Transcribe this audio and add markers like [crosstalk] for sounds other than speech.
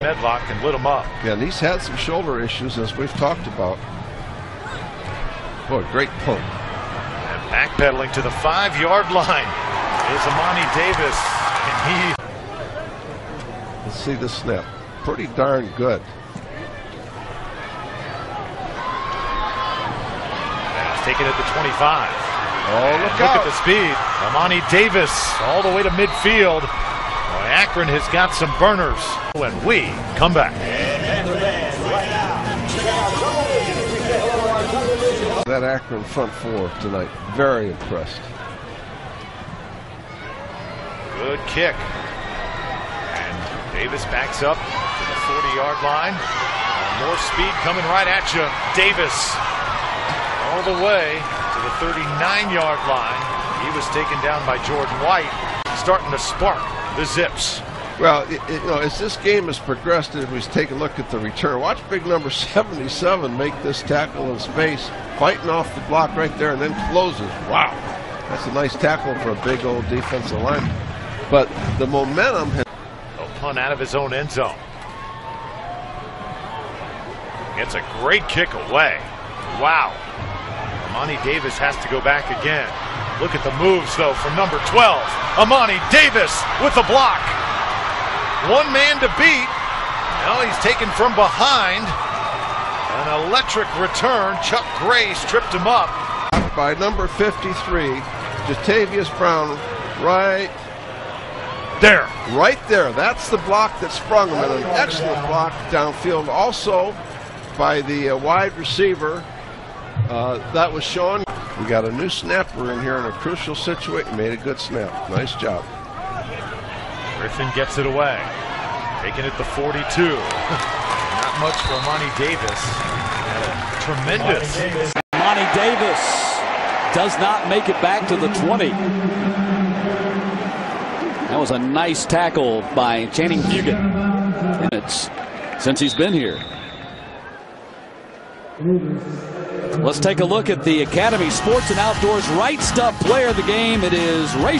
Medlock and lit him up. Yeah, and he's had some shoulder issues as we've talked about. Boy, great punt. And backpedaling to the five-yard line is Imani Davis. And he Let's see the snap. Pretty darn good. taking it to 25. Oh, look look at the speed. Imani Davis all the way to midfield. Akron has got some burners. When we come back. That Akron front four tonight. Very impressed. Good kick. And Davis backs up to the 40-yard line. More speed coming right at you. Davis all the way to the 39-yard line. He was taken down by Jordan White, starting to spark the Zips. Well, it, it- you know, as this game has progressed, as we take a look at the return, watch big number 77 make this tackle in space, fighting off the block right there, and then closes. Wow, that's a nice tackle for a big old defensive lineman. But the momentum has A punt out of his own end zone. It's a great kick away. Wow. Imani Davis has to go back again. Look at the moves, though, from number 12. Imani Davis with the block. One man to beat. Now he's taken from behind. An electric return. Chuck Gray stripped him up. by number 53, Jatavius Brown, right There. Right there. That's the block that sprung him, and an excellent block downfield. Also by the uh, wide receiver. Uh, that was Sean. We got a new snapper in here in a crucial situation. Made a good snap. Nice job. Griffin gets it away. Taking it to 42. [laughs] Not much for Imani Davis. Had a tremendous Monty Davis does not make it back to the 20. That was a nice tackle by Channing Fugan. And it's since he's been here. Let's take a look at the Academy Sports and Outdoors Right Stuff player of the game. It is Ray